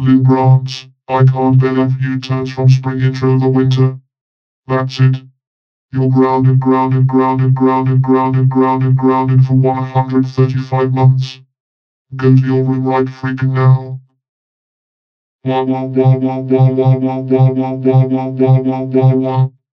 Lou Grant, I can't believe you turns from spring into the winter. That's it. You're grounded, grounded, grounded, grounded, grounded, grounded, grounded for 135 months. Go to your room right freaking now. Wah wah wah wah wah wah wah wah wah wah wah wah wah wah.